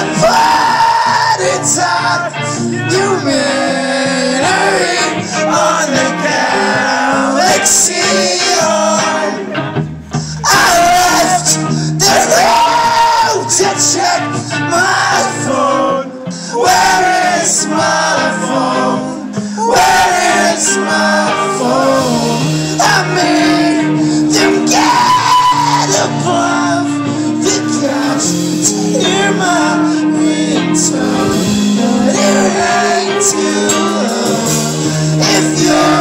But inside you mean on the galaxy. I left the road to check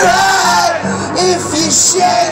blood if you shed